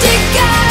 stick out